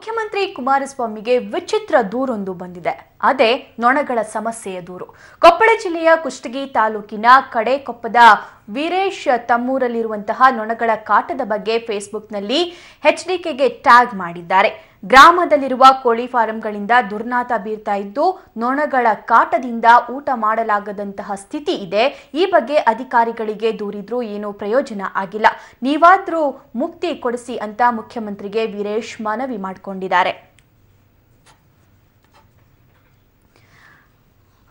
ಮುಖ್ಯಮಂತ್ರಿ ಕುಮಾರಸ್ವಾಮಿಗೆ ವಿಚಿತ್ರ ದೂರೊಂದು ಬಂದಿದೆ. ಅದೇ ನೊಣಗಳ ಸಮಸ್ಯೆಯ ದೂರು. ಕೊಪ್ಪಳ ಜಿಲ್ಲೆಯ ಕುಷ್ಟಗಿ ತಾಲೂಕಿನ ಕಡೆಕೊಪ್ಪದ ವೀರೇಶ್ ತಮ್ಮೂರಲ್ಲಿರುವಂತಹ ನೊಣಗಳ ಕಾಟದ ಬಗ್ಗೆ ಫೇಸ್ಬುಕ್ನಲ್ಲಿ ಎಚ್ಡಿಕೆಗೆ ಟ್ಯಾಗ್ ಮಾಡಿದ್ದಾರೆ. ಗ್ರಾಮದಲ್ಲಿರುವ ಕೋಳಿ ಫಾರಂಗಳಿಂದ ದುರ್ನಾತ ಬೀರ್ತಾ ಇದ್ದು, ನೊಣಗಳ ಕಾಟದಿಂದ ಊಟ ಮಾಡಲಾಗದಂತಹ ಸ್ಥಿತಿ ಇದೆ. ಈ ಬಗ್ಗೆ ಅಧಿಕಾರಿಗಳಿಗೆ ದೂರಿದ್ರೂ ಏನೂ ಪ್ರಯೋಜನ ಆಗಿಲ್ಲ. ನೀವಾದ್ರೂ ಮುಕ್ತಿ ಕೊಡಿಸಿ ಅಂತ ಮುಖ್ಯಮಂತ್ರಿಗೆ ವೀರೇಶ್ ಮನವಿ ಮಾಡಿಕೊಂಡಿದ್ದಾರೆ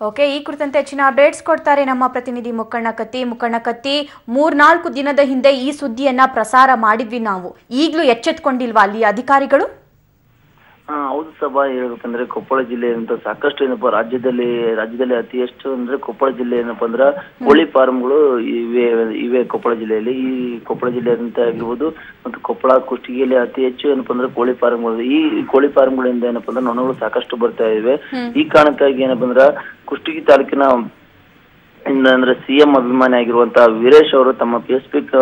ಓಕೆ ಈ ಕುರಿತಂತೆ ಹೆಚ್ಚಿನ ಅಪ್ಡೇಟ್ಸ್ ಕೊಡ್ತಾರೆ ನಮ್ಮ ಪ್ರತಿನಿಧಿ ಮುಕ್ಕಣ್ಣ ಕತ್ತಿ. ಮುಕ್ಕಣ್ಣ ಕತ್ತಿ, ಮೂರ್ನಾಲ್ಕು ದಿನದ ಹಿಂದೆ ಈ ಸುದ್ದಿಯನ್ನ ಪ್ರಸಾರ ಮಾಡಿದ್ವಿ ನಾವು. ಈಗಲೂ ಎಚ್ಚೆತ್ಕೊಂಡಿಲ್ವಾ ಅಲ್ಲಿ ಅಧಿಕಾರಿಗಳು? ಹೌದು ಸಭಾ ಹೇಳ್ಬೇಕಂದ್ರೆ ಕೊಪ್ಪಳ ಜಿಲ್ಲೆ ಅಂತ ಸಾಕಷ್ಟು ಏನಪ್ಪಾ ರಾಜ್ಯದಲ್ಲಿ ರಾಜ್ಯದಲ್ಲಿ ಅತಿ ಹೆಚ್ಚು ಅಂದ್ರೆ ಕೊಪ್ಪಳ ಜಿಲ್ಲೆ ಏನಪ್ಪಾ ಅಂದ್ರ ಕೋಳಿ ಫಾರ್ಮ್ಗಳು ಇವೆ ಇವೆ ಕೊಪ್ಪಳ ಜಿಲ್ಲೆಯಲ್ಲಿ. ಈ ಕೊಪ್ಪಳ ಜಿಲ್ಲೆ ಅಂತ ಆಗಿರ್ಬೋದು ಮತ್ತು ಕೊಪ್ಪಳ ಕುಷ್ಟಗಿಯಲ್ಲಿ ಅತಿ ಹೆಚ್ಚು ಏನಪ್ಪ ಅಂದ್ರೆ ಕೋಳಿ ಫಾರ್ಮ್ಗಳು. ಈ ಕೋಳಿ ಫಾರ್ಮ್ಗಳಿಂದ ಏನಪ್ಪಾ ಅಂದ್ರೆ ನೊಣಗಳು ಸಾಕಷ್ಟು ಬರ್ತಾ ಇವೆ. ಈ ಕಾರಣಕ್ಕಾಗಿ ಏನಪ್ಪಾ ಅಂದ್ರ ಕುಷ್ಟಗಿ ತಾಲೂಕಿನ ಅಂದ್ರೆ ಸಿಎಂ ಅಭಿಮಾನಿ ಆಗಿರುವಂತ ವೀರೇಶ್ ಅವರು ತಮ್ಮ ಫೇಸ್ಬುಕ್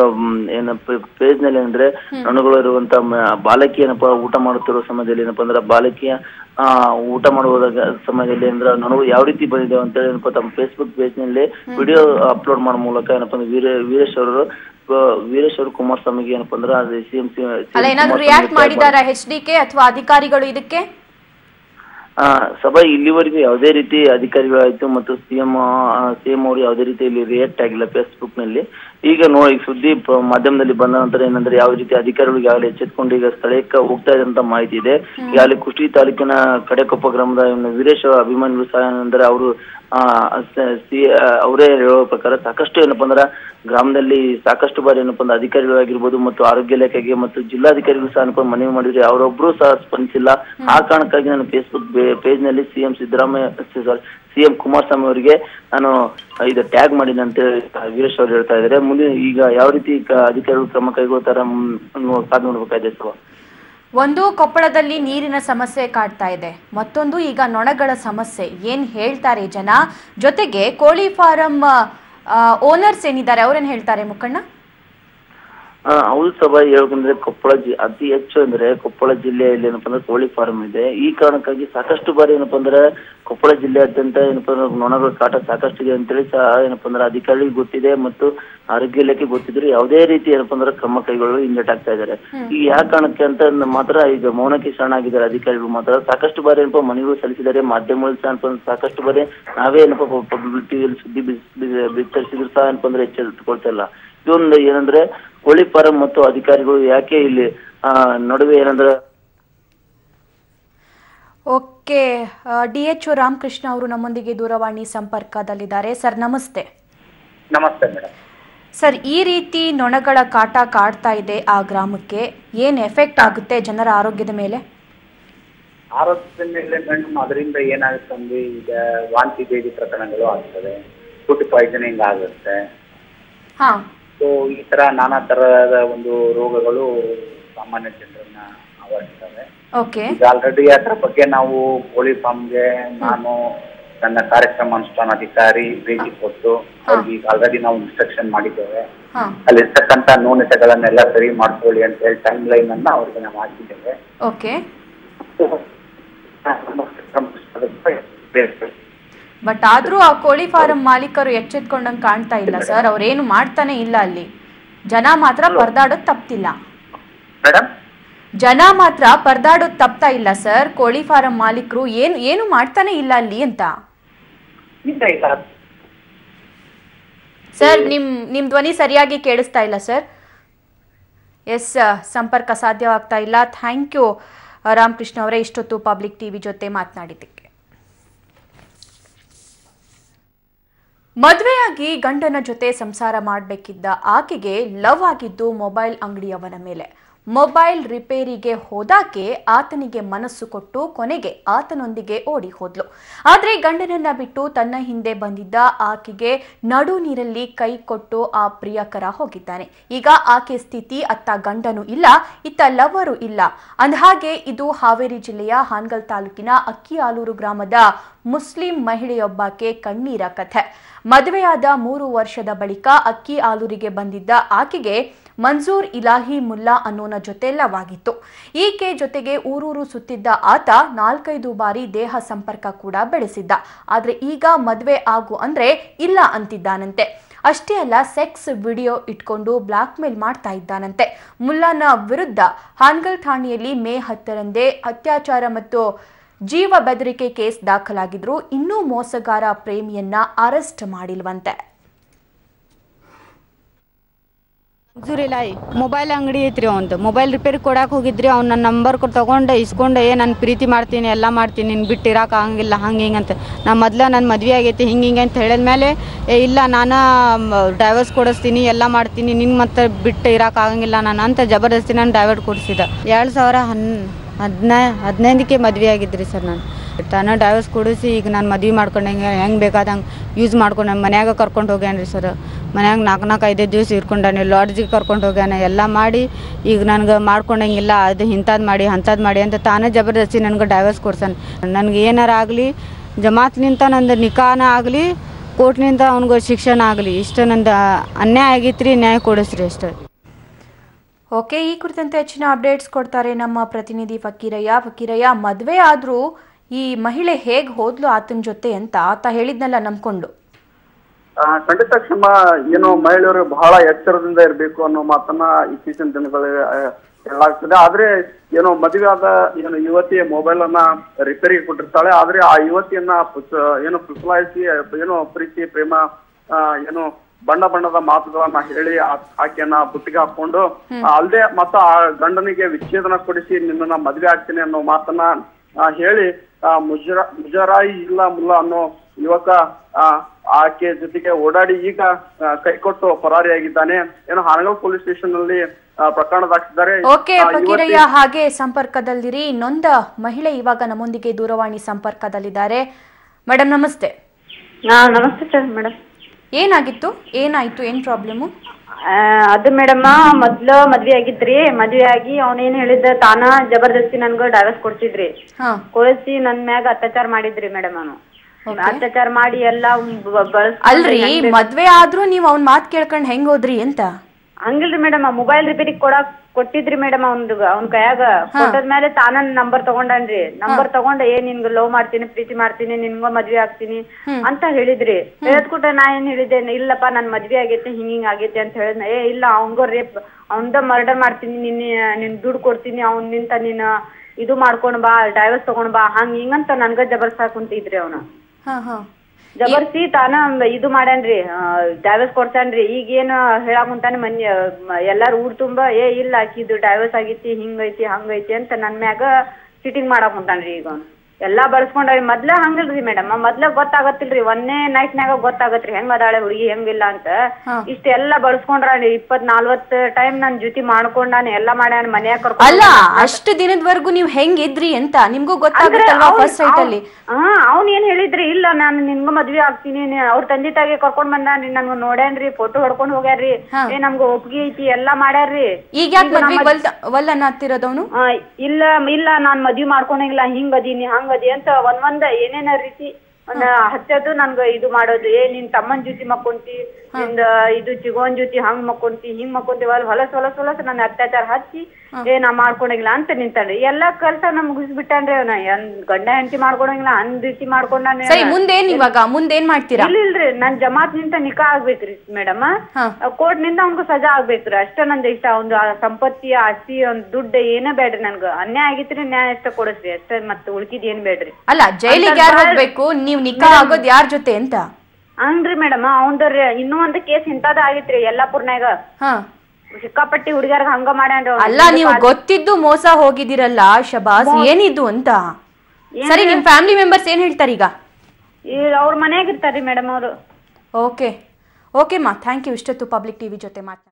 ಏನ ಪೇಜ್ನಲ್ಲಿ ಅಂದ್ರೆ ನೊಣಗಳು ಇರುವಂತ ಮ- ಬಾಲಕಿ ಏನಪ್ಪಾ ಊಟ ಮಾಡುತ್ತಿರುವ ಸಮಯದಲ್ಲಿ ಏನಪ್ಪಾ ಅಂದ್ರೆ ಬಾಲಕಿಯ ಆ ಊಟ ಮಾಡುವಾಗ ಸಮಯದಲ್ಲಿ ಅಂದ್ರೆ ನನಗೂ ಯಾವ ರೀತಿ ಬಂದಿದೆ ಅಂತ ಹೇಳಿ ಏನಪ್ಪಾ ತಮ್ಮ ಫೇಸ್ಬುಕ್ ಪೇಜ್ನಲ್ಲಿ ವಿಡಿಯೋ ಅಪ್ಲೋಡ್ ಮಾಡೋ ಮೂಲಕ ಏನಪ್ಪಾ ಅಂದ್ರೆ ವೀರ ವೀರೇಶ್ ಅವರು ವೀರೇಶ್ ಅವರು ಕುಮಾರಸ್ವಾಮಿಗೆ ಏನಪ್ಪಾ ಅಂದ್ರೆ ಸಿ ಸಿಎಂ ಸಿ ಏನಾದ್ರು ರಿಯಾಕ್ಟ್ ಮಾಡಿದಾರ ಎಚ್ ಡಿ ಕೆ ಅಥವಾ ಅಧಿಕಾರಿಗಳು ಇದಕ್ಕೆ? ಸಭಾ ಇಲ್ಲಿವರೆಗೂ ಯಾವುದೇ ರೀತಿ ಅಧಿಕಾರಿಗಳಾಯ್ತು ಮತ್ತು ಸಿಎಂ ಸಿಎಂ ಅವರು ಯಾವುದೇ ರೀತಿಯಲ್ಲಿ ರಿಯಾಕ್ಟ್ ಆಗಿಲ್ಲ ಫೇಸ್ಬುಕ್ನಲ್ಲಿ. ಈಗ ನೋಡಿ ಈಗ ಸುದ್ದಿ ಮಾಧ್ಯಮದಲ್ಲಿ ಬಂದ ನಂತರ ಏನಂದ್ರೆ ಯಾವ ರೀತಿ ಅಧಿಕಾರಿಗಳು ಈಗಾಗಲೇ ಎಚ್ಚೆತ್ಕೊಂಡು ಈಗ ಸ್ಥಳಕ್ಕೆ ಹೋಗ್ತಾ ಇದ್ದಂತ ಮಾಹಿತಿ ಇದೆ. ಈಗಾಗಲೇ ಕುಷ್ಟಿ ತಾಲೂಕಿನ ಕಡೆಕೊಪ್ಪ ಗ್ರಾಮದ ವೀರೇಶ ಅಭಿಮಾನಿಗಳು ಸಹ ಏನಂದ್ರೆ ಅವರು ಅವರೇ ಹೇಳುವ ಪ್ರಕಾರ ಸಾಕಷ್ಟು ಏನಪ್ಪಾ ಅಂದ್ರ ಗ್ರಾಮದಲ್ಲಿ ಸಾಕಷ್ಟು ಬಾರಿ ಏನಪ್ಪಾ ಅಂದ್ರೆ ಅಧಿಕಾರಿಗಳಾಗಿರ್ಬೋದು ಮತ್ತು ಆರೋಗ್ಯ ಇಲಾಖೆಗೆ ಮತ್ತು ಜಿಲ್ಲಾಧಿಕಾರಿಗಳು ಸಹ ಅನ್ಕೊಂಡು ಮನವಿ ಮಾಡಿದ್ರೆ ಅವರೊಬ್ರು ಸಹ ಸ್ಪಂದಿಸಿಲ್ಲ. ಆ ಕಾರಣಕ್ಕಾಗಿ ನಾನು Facebook ಪೇಜ್ನಲ್ಲಿ CM Siddaramaiah sorry CM Kumaraswamy ಅವರಿಗೆ ನಾನು ಇದು ಟ್ಯಾಗ್ ಮಾಡಿದೆ ಅಂತ ವೀರೇಶ್ ಅವರು ಹೇಳ್ತಾ ಇದ್ದಾರೆ. ಮುಂದೆ ಈಗ ಯಾವ ರೀತಿ ಅಧಿಕಾರಿಗಳು ಕ್ರಮ ಕೈಗೊಳ್ತಾರ ಕಾದು ನೋಡ್ಬೇಕಾಗಿದೆ ಸರ್. ಒಂದು ಕೊಪ್ಪಳದಲ್ಲಿ ನೀರಿನ ಸಮಸ್ಯೆ ಕಾಡ್ತಾ ಇದೆ. ಮತ್ತೊಂದು ಈಗ ನೊಣಗಳ ಸಮಸ್ಯೆ. ಏನ್ ಹೇಳ್ತಾರೆ ಜನ? ಜೊತೆಗೆ ಕೋಳಿ ಫಾರಂ ಓನರ್ಸ್ ಏನಿದ್ದಾರೆ, ಅವ್ರೇನ್ ಹೇಳ್ತಾರೆ ಮುಖಣ್ಣ? ಹೌದು ಸಭಾ ಹೇಳ್ಬೇಕಂದ್ರೆ ಕೊಪ್ಪಳ ಜಿ ಅತಿ ಹೆಚ್ಚು ಅಂದ್ರೆ ಕೊಪ್ಪಳ ಜಿಲ್ಲೆಯಲ್ಲಿ ಏನಪ್ಪಾ ಅಂದ್ರೆ ಕೋಳಿ ಫಾರ್ಮ್ ಇದೆ. ಈ ಕಾರಣಕ್ಕಾಗಿ ಸಾಕಷ್ಟು ಬಾರಿ ಏನಪ್ಪಾ ಅಂದ್ರೆ ಕೊಪ್ಪಳ ಜಿಲ್ಲೆಯಾದ್ಯಂತ ಏನಪ್ಪಾ ಅಂದ್ರೆ ನೊಣಗಳ ಕಾಟ ಸಾಕಷ್ಟು ಇದೆ ಅಂತೇಳಿ ಸಹ ಏನಪ್ಪಾ ಅಂದ್ರೆ ಅಧಿಕಾರಿಗಳಿಗೆ ಗೊತ್ತಿದೆ ಮತ್ತು ಆರೋಗ್ಯ ಇಲಾಖೆ ಗೊತ್ತಿದ್ರು ಯಾವುದೇ ರೀತಿ ಏನಪ್ಪಾ ಅಂದ್ರೆ ಕ್ರಮ ಕೈಗೊಳ್ಳಲು ಹಿಂದೇಟಾಗ್ತಾ ಇದ್ದಾರೆ. ಈ ಯಾವ ಕಾರಣಕ್ಕೆ ಅಂತ ಮಾತ್ರ ಈಗ ಮೌನಕ್ಕೆ ಶರಣಾಗಿದ್ದಾರೆ ಅಧಿಕಾರಿಗಳು ಮಾತ್ರ. ಸಾಕಷ್ಟು ಬಾರಿ ಏನಪ್ಪಾ ಮನವಿಗಳು ಸಲ್ಲಿಸಿದ್ದಾರೆ. ಮಾಧ್ಯಮಗಳು ಸಹ ಸಾಕಷ್ಟು ಬಾರಿ ನಾವೇ ಏನಪ್ಪಾ ಟಿವಿಯಲ್ಲಿ ಸುದ್ದಿ ಬಿತ್ತರಿಸಿದ್ರು ಸಹ ಏನಪ್ಪಾ ಅಂದ್ರೆ ಎಚ್ಚೆತ್ತುಕೊಳ್ತಾ ಇಲ್ಲ. ಇದೊಂದು ಏನಂದ್ರೆ ಕೋಳಿ ಫಾರಂ ಮತ್ತು ಅಧಿಕಾರಿಗಳು ಯಾಕೆ ಇಲ್ಲಿ ಆ ನಡುವೆ ಏನಂದ್ರೆ ಓಕೆ ಡಿ ಎಚ್ ರಾಮಕೃಷ್ಣ ಅವರು ನಮ್ಮೊಂದಿಗೆ ದೂರವಾಣಿ ಸಂಪರ್ಕದಲ್ಲಿದ್ದಾರೆ. ಸರ್ ನಮಸ್ತೆ. ನಮಸ್ತೆ ಮೇಡಮ್. ಸರ್ ಈ ರೀತಿ ನೊಣಗಳ ಕಾಟ ಕಾಡ್ತಾ ಇದೆ ಆ ಗ್ರಾಮಕ್ಕೆ. ಏನ್ ಎಫೆಕ್ಟ್ ಆಗುತ್ತೆ ಜನರ ಆರೋಗ್ಯದ ಮೇಲೆ? ಆರೋಗ್ಯದ ಮೇಲೆ ಮೇಡಮ್ ಅದರಿಂದ ಏನಾಗುತ್ತೆ ಅಂದ್ರೆ ಈಗ ವಾಂತಿ ಭೇದಿ ಪ್ರಕರಣಗಳು ಆಗ್ತದೆ ಫುಡ್ ಪಾಯ್ಸನಿಂಗ್ ಆಗುತ್ತೆ. ಹಾ. ಸೊ ಈ ತರ ನಾನಾ ತರಹದ ಒಂದು ರೋಗಗಳು ಸಾಮಾನ್ಯ ಜನರನ್ನ ಆವರಿಸ್ತವೆ. ಓಕೆ ಈಗ ಆಲ್ರೆಡಿ ಅದರ ಬಗ್ಗೆ ನಾವು ಕೋಳಿ ಫಾರ್ಮ್ಗೆ ನಾನು ನನ್ನ ಕಾರ್ಯಕ್ರಮ ಅನುಷ್ಠಾನಾಧಿಕಾರಿ ಭೇಟಿ ಕೊಟ್ಟು ಅವ್ರಿಗೆ ಈಗ ಆಲ್ರೆಡಿ ನಾವು ಇನ್ಸ್ಟ್ರಕ್ಷನ್ ಮಾಡಿದ್ದೇವೆ. ಅಲ್ಲಿರ್ತಕ್ಕಂತ ನ್ಯೂನತೆಗಳನ್ನೆಲ್ಲ ಸರಿ ಮಾಡ್ಕೊಳ್ಳಿ ಅಂತ ಹೇಳಿ ಟೈಮ್ ಲೈನ್ ಅನ್ನ ಅವ್ರಿಗೆ ನಾವು ಹಾಕಿದ್ದೇವೆ. ಓಕೆ ಬಟ್ ಆದ್ರೂ ಆ ಕೋಳಿ ಫಾರಂ ಮಾಲೀಕರು ಎಚ್ಚೆತ್ಕೊಂಡಂಗೆ ಕಾಣ್ತಾ ಇಲ್ಲ ಸರ್ ಅವ್ರೇನು ಮಾಡ್ತಾನೆ ಇಲ್ಲ ಅಲ್ಲಿ. ಜನ ಮಾತ್ರ ಪರದಾಡೋದು ತಪ್ತಿಲ್ಲ. ಜನ ಮಾತ್ರ ಪರದಾಡೋದು ತಪ್ತಾ ಇಲ್ಲ ಸರ್ ಕೋಳಿ ಫಾರಂ ಮಾಲೀಕರು ಏನು ಏನು ಮಾಡ್ತಾನೆ ಇಲ್ಲ ಅಲ್ಲಿ ಅಂತ. ಸರ್ ನಿಮ್ ನಿಮ್ ಧ್ವನಿ ಸರಿಯಾಗಿ ಕೇಳಿಸ್ತಾ ಇಲ್ಲ ಸರ್ ಎಸ್ ಸಂಪರ್ಕ ಸಾಧ್ಯವಾಗ್ತಾ ಇಲ್ಲ. ಥ್ಯಾಂಕ್ ಯು ರಾಮಕೃಷ್ಣ ಅವರೇ ಇಷ್ಟೊತ್ತು ಪಬ್ಲಿಕ್ ಟಿವಿ ಜೊತೆ ಮಾತನಾಡಿದ್ದಕ್ಕೆ. ಮದುವೆಯಾಗಿ ಗಂಡನ ಜೊತೆ ಸಂಸಾರ ಮಾಡಬೇಕಿದ್ದ ಆಕೆಗೆ ಲವ್ ಆಗಿದ್ದು ಮೊಬೈಲ್ ಅಂಗಡಿಯವನ ಮೇಲೆ. ಮೊಬೈಲ್ ರಿಪೇರಿಗೆ ಹೋದಾಕೆ ಆತನಿಗೆ ಮನಸ್ಸು ಕೊಟ್ಟು ಕೊನೆಗೆ ಆತನೊಂದಿಗೆ ಓಡಿ ಹೋದ್ಲು. ಆದರೆ ಗಂಡನನ್ನ ಬಿಟ್ಟು ತನ್ನ ಹಿಂದೆ ಬಂದಿದ್ದ ಆಕೆಗೆ ನಡು ನೀರಲ್ಲಿ ಕೈ ಕೊಟ್ಟು ಆ ಪ್ರಿಯಕರ ಹೋಗಿದ್ದಾನೆ. ಈಗ ಆಕೆ ಸ್ಥಿತಿ ಅತ್ತ ಗಂಡನು ಇಲ್ಲ, ಇತ್ತ ಲವರು ಇಲ್ಲ. ಅಂದಹಾಗೆ ಇದು ಹಾವೇರಿ ಜಿಲ್ಲೆಯ ಹಾನ್ಗಲ್ ತಾಲೂಕಿನ ಅಕ್ಕಿಯಾಲೂರು ಗ್ರಾಮದ ಮುಸ್ಲಿಂ ಮಹಿಳೆಯೊಬ್ಬಾಕೆ ಕಣ್ಣೀರ ಕಥೆ. ಮದುವೆಯಾದ ಮೂರು ವರ್ಷದ ಬಳಿಕ ಅಕ್ಕಿ ಆಲೂರಿಗೆ ಬಂದಿದ್ದ ಆಕೆಗೆ ಮನ್ಸೂರ್ ಇಲಾಹಿ ಮುಲ್ಲಾ ಅನ್ನೋನ ಜೊತೆಲ್ಲವಾಗಿತ್ತು ಈಕೆ ಜೊತೆಗೆ ಊರೂರು ಸುತ್ತಿದ್ದ ಆತ ನಾಲ್ಕೈದು ಬಾರಿ ದೇಹ ಸಂಪರ್ಕ ಕೂಡ ಬೆಳೆಸಿದ್ದ. ಆದರೆ ಈಗ ಮದುವೆ ಆಗು ಅಂದ್ರೆ ಇಲ್ಲ ಅಂತಿದ್ದಾನಂತೆ. ಅಷ್ಟೇ ಅಲ್ಲ, ಸೆಕ್ಸ್ ವಿಡಿಯೋ ಇಟ್ಕೊಂಡು ಬ್ಲಾಕ್ ಮೇಲ್ ಮಾಡ್ತಾ ಇದ್ದಾನಂತೆ. ಮುಲ್ಲಾನ ವಿರುದ್ಧ ಹಾನ್ಗಲ್ ಠಾಣೆಯಲ್ಲಿ ಮೇ ಹತ್ತರಂದೇ ಅತ್ಯಾಚಾರ ಮತ್ತು ಜೀವ ಬೆದರಿಕೆ ಕೇಸ್ ದಾಖಲಾಗಿದ್ರು ಇನ್ನೂ ಮೋಸಗಾರ ಪ್ರೇಮಿಯನ್ನ ಅರೆಸ್ಟ್ ಮಾಡಿಲ್ವಂತೆ. ಮಂಜೂರಿಲಾಯಿ ಮೊಬೈಲ್ ಅಂಗಡಿ ಐತ್ರಿ ಅವಂದು ಮೊಬೈಲ್ ರಿಪೇರಿ ಕೊಡಕ್ಕೆ ಹೋಗಿದ್ರಿ, ಅವ್ನು ನನ್ನ ನಂಬರ್ ತೊಗೊಂಡು, ಇಸ್ಕೊಂಡು, ಏ, ನಾನು ಪ್ರೀತಿ ಮಾಡ್ತೀನಿ, ಎಲ್ಲ ಮಾಡ್ತೀನಿ ನಿನ್ನ ಬಿಟ್ಟು ಇರಕ್ಕೆ ಆಗಂಗಿಲ್ಲ, ಹಂಗೆ ಹಿಂಗೆ ಅಂತ. ನಾ ಮೊದ್ಲು ನನ್ನ ಮದುವೆ ಆಗೈತಿ, ಹಿಂಗೆ ಹಿಂಗೆ ಅಂತ ಹೇಳಿದ್ಮೇಲೆ ಏ, ಇಲ್ಲ, ನಾನು ಡೈವರ್ಸ್ ಕೊಡಿಸ್ತೀನಿ, ಎಲ್ಲ ಮಾಡ್ತೀನಿ ನಿನ್ನ ಮತ್ತೆ ಬಿಟ್ಟು ಇರಕ್ಕೆ ಆಗಂಗಿಲ್ಲ, ನಾನು ಅಂತ ಜಬರ್ದಸ್ತಿ ನಾನು ಡೈವರ್ಟ್ ಕೊಡ್ಸಿದ. ಎರಡು ಸಾವಿರ ಹನ್ ಹದಿನೈ ಹದಿನೈದಕ್ಕೆ ಮದುವೆ ಆಗಿದ್ರಿ ಸರ್ ನಾನು. ತಾನ ಡೈವರ್ಸ್ ಕೊಡಿಸಿ ಈಗ ನಾನು ಮದ್ವೆ ಮಾಡ್ಕೊಂಡಂಗೆ ಹೆಂಗೆ ಬೇಕಾದಂಗೆ ಯೂಸ್ ಮಾಡ್ಕೊಂಡು ನಮ್ಮ ಮನ್ಯಾಗ ಕರ್ಕೊಂಡು ಹೋಗ್ಯಾನ ರೀ ಸರ್ ಮನ್ಯಾಗ ನಾಲ್ಕು ನಾಲ್ಕು ಐದೈದು ದಿವಸ ಇರ್ಕೊಂಡಾನೆ ಲಾಡ್ಜಿಗೆ ಕರ್ಕೊಂಡು ಹೋಗ್ಯಾನ, ಎಲ್ಲ ಮಾಡಿ ಈಗ ನನಗೆ ಮಾಡ್ಕೊಂಡಂಗಿಲ್ಲ, ಅದು ಇಂಥದ್ದು ಮಾಡಿ ಅಂಥದ್ದು ಮಾಡಿ ಅಂತ ತಾನೇ ಜಬರ್ದಸ್ತಿ ನನಗೆ ಡೈವರ್ಸ್ ಕೊಡ್ಸಾನ. ನನಗೆ ಏನಾರ ಆಗಲಿ ಜಮಾತ್ನಿಂದ ನಂದು ನಿಕಾನ ಆಗಲಿ, ಕೋರ್ಟ್ನಿಂದ ಅವ್ನಿಗೆ ಶಿಕ್ಷಣ ಆಗಲಿ, ಇಷ್ಟು ನಂದು ಅನ್ಯಾಯ ಆಗಿತ್ರಿ, ನ್ಯಾಯ ಕೊಡಿಸ್ರಿ ಅಷ್ಟೇ. ಓಕೆ, ಈ ಕುರಿತಂತೆ ಹೆಚ್ಚಿನ ಅಪ್ಡೇಟ್ಸ್ ಕೊಡ್ತಾರೆ ನಮ್ಮ ಪ್ರತಿನಿಧಿ ಫಕೀರಯ್ಯ. ಫಕೀರಯ್ಯ, ಮದುವೆ ಆದ್ರೂ ಈ ಮಹಿಳೆ ಹೇಗ್ ಹೋದ್ಲು ಆತನ ಜೊತೆ ಅಂತ ಆತ ಹೇಳಿದ್ನೆಲ್ಲ ನಂಬ್ಕೊಂಡು? ಆ, ಖಂಡಿತ ಕ್ಷಮ ಏನು ಮಹಿಳೆಯರು ಬಹಳ ಎಚ್ಚರದಿಂದ ಇರಬೇಕು ಅನ್ನೋ ಮಾತನ್ನ ಇತ್ತೀಚಿನ ದಿನಗಳಲ್ಲಿ ಹೇಳಲಾಗ್ತದೆ. ಆದ್ರೆ ಏನೋ ಮದುವೆ ಆದ ಏನು ಯುವತಿಯ ಮೊಬೈಲ್ ಅನ್ನ ರಿಪೇರಿಗೆ ಕೊಟ್ಟಿರ್ತಾಳೆ. ಆದ್ರೆ ಆ ಯುವತಿಯನ್ನ ಏನು ಪುಸಲಾಯಿಸಿ ಏನೋ ಪ್ರೀತಿ ಪ್ರೇಮ ಆ, ಏನು ಬಣ್ಣ ಬಣ್ಣದ ಮಾತುಗಳನ್ನ ಹೇಳಿ ಆಕೆಯನ್ನ ಬುಟ್ಟಿಗೆ ಹಾಕೊಂಡು ಅಲ್ಲದೆ ಮತ್ತ ಆ ಗಂಡನಿಗೆ ವಿಚ್ಛೇದನ ಕೊಡಿಸಿ ನಿನ್ನ ಮದುವೆ ಆಗ್ತೇನೆ ಅನ್ನೋ ಮಾತನ್ನ ಆ, ಹೇಳಿ ಮುಜರಾಯಿ ಇಲ್ಲ ಮುಲ್ಲ ಅನ್ನೋ ಯುವಕ ಆ, ಆಕೆ ಜೊತೆಗೆ ಓಡಾಡಿ ಈಗ ಕೈ ಕೈಕೊಟ್ಟು ಪರಾರಿಯಾಗಿದ್ದಾನೆ ಏನೋ ಹಾನಗಲ್ ಪೊಲೀಸ್ ಸ್ಟೇಷನ್ನಲ್ಲಿ ಪ್ರಕರಣ ದಾಖಲಿಸಿದ್ದಾರೆ. ಓಕೆ ಫಕೀರಯ್ಯ ಹಾಗೆ ಸಂಪರ್ಕದಲ್ಲಿರಿ. ನೊಂದ ಮಹಿಳೆ ಇವಾಗ ನಮ್ಮೊಂದಿಗೆ ದೂರವಾಣಿ ಸಂಪರ್ಕದಲ್ಲಿದ್ದಾರೆ. ಮೇಡಮ್ ನಮಸ್ತೆ. ನಮಸ್ತೆ ಸರ್ ಮೇಡಮ್ ಏನಾಗಿತ್ತು? ಏನಾಯ್ತು? ಏನ್ ಪ್ರಾಬ್ಲಮ್? ಅದು ಮೇಡಮ್ ಮೊದ್ಲು ಮದ್ವೆ ಆಗಿದ್ರಿ. ಮದ್ವೆ ಆಗಿ ಅವನೇನ್ ಹೇಳಿದ್ದ ತಾನ ಜಬರ್ದಸ್ತಿ ನನ್ಗ ಡೈವರ್ಸ್ ಕೊಡ್ತಿದ್ರಿ ಕೊಡಿಸಿ ನನ್ ಮ್ಯಾಗ ಅತ್ಯಾಚಾರ ಮಾಡಿದ್ರಿ ಮೇಡಮ್ ಅವನು. ಅತ್ಯಾಚಾರ ಮಾಡಿ ಎಲ್ಲ ಅಲ್ರಿ ಮದ್ವೆ ಆದ್ರೂ ನೀವ್ ಅವ್ನ್ ಮಾತ್ ಕೇಳ್ಕೊಂಡ್ ಹೆಂಗ್ ಹೋದ್ರಿ ಅಂತ? ಹಂಗಿಲ್ರಿ ಮೇಡಮ್ ಮೊಬೈಲ್ ರಿಪೇರಿ ಕೊಡಾಕ್ ಕೊಟ್ಟಿದ್ರಿ ಮೇಡಮ್ ಅವ್ನ್ದು ಅವ್ನ ಕೈಯಾಗ ಕೊಟ್ಟದ್ಮೇಲೆ ತಾನ ನಂಬರ್ ತಗೊಂಡನ್ರಿ. ನಂಬರ್ ತಗೊಂಡ ಏ ನಿನ್ಗ ಲವ್ ಮಾಡ್ತೀನಿ ಪ್ರೀತಿ ಮಾಡ್ತೀನಿ ನಿನ್ಗ ಮದ್ವೆ ಆಗ್ತೀನಿ ಅಂತ ಹೇಳಿದ್ರಿ. ಹೇಳದ್ಕೊಟ್ಟ ಕೂಟ ನಾ ಏನ್ ಹೇಳಿದ್ದೆ ಇಲ್ಲಪ್ಪ ನನ್ ಮದ್ವೆ ಆಗೈತೆ ಹಿಂಗ ಹಿಂಗ ಆಗೈತೆ ಅಂತ ಹೇಳಿದ್ನ. ಏ ಇಲ್ಲ ಅವಂಗ ರೇಪ್ ಅವಂದ ಮರ್ಡರ್ ಮಾಡ್ತೀನಿ ನಿನ್ನ ನಿನ್ ದುಡ್ಡು ಕೊಡ್ತೀನಿ ಅವ್ನ್ ನಿಂತ ನೀನ್ ಇದು ಮಾಡ್ಕೊಂಡ್ ಬಾ ಡೈವರ್ಸ್ ತಗೊಂಡ್ ಬಾ ಹಂಗ್ ಹಿಂಗಂತ ನನ್ಗ ಜಬರ್ಸಾಕ್ ಕುಂತಿದ್ರಿ ಅವನು. ಜಬರ್ಸಿ ತಾನ ಇದು ಮಾಡ್ಯಾನ್ರಿ ಡೈವರ್ಸ್ ಕೊಡ್ತಾನ್ರಿ ಈಗೇನ್ ಹೇಳಾಕ್ ಕುಂತಾನೆ ಮನ್ ಎಲ್ಲಾರು ಊರ್ ತುಂಬಾ, ಏ, ಇಲ್ಲ ಆಕಿದು ಡೈವರ್ಸ್ ಆಗೈತಿ, ಹಿಂಗೈತಿ, ಹಂಗೈತಿ ಅಂತ ನನ್ ಮ್ಯಾಗ ಚೀಟಿಂಗ್ ಮಾಡಾಕ್ ಕುಂತಾನ್ರಿ ಈಗ ಎಲ್ಲಾ ಬಳಸ್ಕೊಂಡಾರಿ ಮೊದ್ಲ ಹಂಗಿಲ್ರಿ ಮೇಡಮ್ ಮೊದ್ಲ ಗೊತ್ತಾಗತ್ತಿಲ್ರಿ ಒಂದೇ ನೈಟ್ನ್ಯಾಗ ಗೊತ್ತಾಗತ್ರಿ ಹೆಂಗ್ ಅದಾಳೆ ಹುಡುಗಿ ಹೆಂಗಿಲ್ಲ ಅಂತ. ಇಷ್ಟೆಲ್ಲ ಬಳಸ್ಕೊಂಡ್ರಾನಿ ಇಪ್ಪತ್ ನಾಲ್ವತ್ ಟೈಮ್ ನನ್ ಜೊತೆ ಮಾಡ್ಕೊಂಡಾನೆ ಎಲ್ಲಾ ಮಾಡ್ಯಾನ ಮನ್ಯಾಗ ಕರ್ಕೊಂಡ್ ಅಲ್ಲ ಅಷ್ಟ ದಿನದವರೆಗೂ ನೀವ್ ಹೆಂಗಿದ್ರಿ ಅಂತ ನಿಮ್ಗೂ ಗೊತ್ತಾಗುತ್ತಲ್ವಾ ಫಸ್ಟ್ ಸೈಟ್ ಅಲ್ಲಿ? ಹಾ ಅವ್ನ್ ಏನ್ ಹೇಳಿದ್ರಿ ಇಲ್ಲ ನಾನು ನಿಮ್ಗ ಮದ್ವಿ ಆಗ್ತೀನಿ ಅವ್ರ ತಂದೆ ತಾಯಿಗೆ ಕರ್ಕೊಂಡ್ ಬಂದಾನ್ರಿ ನನ್ಗ ನೋಡ್ಯಾನ್ರಿ ಫೋಟೋ ಹೊಡ್ಕೊಂಡ್ ಹೋಗ್ಯಾರ್ರಿ ಏ ನಮ್ಗ ಒಪ್ಪಿಗೆ ಐತಿ ಎಲ್ಲಾ ಮಾಡ್ಯಾರ್ರಿ ಈಗ ಯಾಕೆ ಮದ್ವಿ ವಲ್ ವಲ್ ಅನ್ನತ್ತಿರೋದವನು ಇಲ್ಲ ಇಲ್ಲ ನಾನ್ ಮದ್ವಿ ಮಾಡ್ಕೊಂಡಂಗಿಲ್ಲ ಹಿಂಗ್ ಅದೀನಿ ಹಂಗ್ ಅದಿ ಅಂತ ಒಂದ್ ಒಂದ್ ಏನೇನ ರೀತಿ ಒಂದ್ ಹಚ್ಚೋದು ನನ್ಗ ಇದು ಮಾಡೋದು. ಏ ನಿನ್ ತಮ್ಮನ್ ಜೊತೆ ಮಕ್ಕೊಂತಿ ನಿಂದ ಇದು ಚಿಗೋನ್ ಜೊತೆ ಹಂಗ್ ಮಕ್ಕೊಂತಿ ಹಿಂಗ್ ಮಕ್ಕೊಂತಿ ಹೊಲಸ್ ಹೊಲಸ್ ಹೊಲಸ್ ನನ್ ಅತ್ಯಾಚಾರ ಹಚ್ಚಿ ಏ ನಾ ಮಾಡ್ಕೊಂಡಂಗಿಲ್ಲ ಅಂತ ನಿಂತಾನ್ರಿ ಎಲ್ಲಾ ಕೆಲ್ಸ ನಮ್ ಮುಗಿಸ್ಬಿಟ್ಟಾನ್ರಿ ಅವ್ನ. ಗಂಡ ಹೆಂಡತಿ ಮಾಡ್ಕೊಡಂಗಿಲ್ಲ ಅಂದ್ ರೀತಿ ಮಾಡ್ಕೊಂಡಾನೆ ಸರಿ ಮುಂದೇನ್ ಇವಾಗ? ಮುಂದೇನ್ ಮಾಡ್ತೀರಾ? ಇಲ್ಲ ಇಲ್ರಿ. ನನ್ ಜಮಾತ್ ನಿಂತ ನಿಕಾ ಆಗ್ಬೇಕ್ರಿ ಮೇಡಮ್. ಕೋರ್ಟ್ನಿಂದ ಅವ್ನ್ಗ ಸಜಾ ಆಗ್ಬೇಕ್ರಿ. ಅಷ್ಟ ನಂದ್ ಇಷ್ಟ. ಒಂದು ಸಂಪತ್ತಿ ಆಸ್ತಿ ಒಂದ್ ದುಡ್ಡು ಏನೇ ಬೇಡ್ರಿ ನನ್ಗ. ಅನ್ಯಾಯ ಆಗಿತ್ರಿ ನ್ಯಾಯ ಅಷ್ಟ ಕೊಡಸ್ರಿ. ಅಷ್ಟ ಮತ್ತ ಉಳ್ಕಿದ್ ಏನ್ ಬೇಡ್ರಿ. ಅಲ್ಲ ಜೈಲಿಗೆ ಯಾರು ಹೋಗ್ಬೇಕು? ನೀವ್ ನಿಖಾ ಆಗೋದ್ ಯಾರ್ ಜೊತೆ ಅಂತ? ಹಂಗ್ರಿ ಮೇಡಮ್ ಅವಂದ ಇನ್ನೂ ಒಂದ್ ಕೇಸ್ ಇಂತದ ಆಗಿತ್ರಿ ಯಲ್ಲಾಪುರ್ನ್ಯಾಗ. ಹಾ. ಸಿಕ್ಕಾಪಟ್ಟಿ ಹುಡುಗಿಯರ್ಗ ಹಂಗ ಮಾಡ್ಯಾನ್ರಿ ಅವ್ನು. ಅಲ್ಲ ನೀವು ಗೊತ್ತಿದ್ದು ಮೋಸ ಹೋಗಿದಿರಲ್ಲ ಶಬಾಸ್ ಏನಿದು ಅಂತ? ಸರಿ ನಿಮ್ ಫ್ಯಾಮಿಲಿ ಮೆಂಬರ್ಸ್ ಏನ್ ಹೇಳ್ತಾರೆ ಈಗ? ಈ ಅವ್ರ ಮನ್ಯಾಗ ಇರ್ತಾರ್ರಿ ಮೇಡಮ್ ಅವರು. ಓಕೆ ಓಕೆ ಮಾ. ಥ್ಯಾಂಕ್ ಯು ಇಷ್ಟೊತ್ತು ಪಬ್ಲಿಕ್ ಟಿವಿ ಜೊತೆ ಮಾತನಾಡಿ